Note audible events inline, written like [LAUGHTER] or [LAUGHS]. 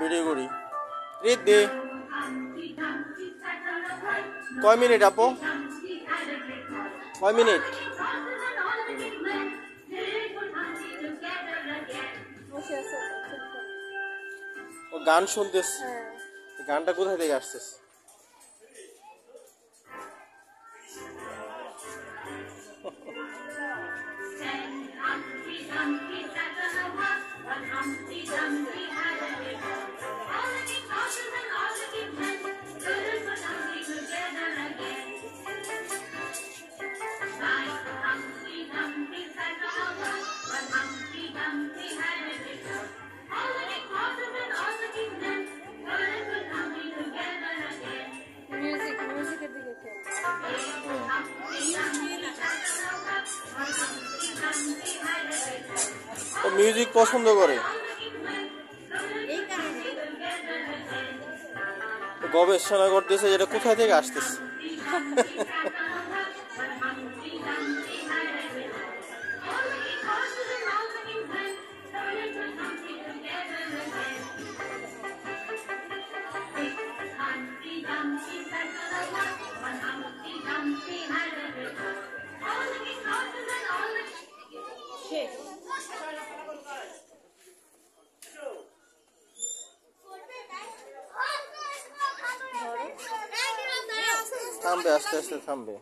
Video করি। রিদ্দি কয় minute আপু? কয় মিনিট? ও গান শুনতেছ। হ্যাঁ। গানটা কোথায় থেকে আসতেছ? ও মিউজিক পছন্দ করে। গবেষণা করতেছে যেটা কোথায় থেকে আসতেছে। [LAUGHS] থামবে আস্তে আস্তে থামবে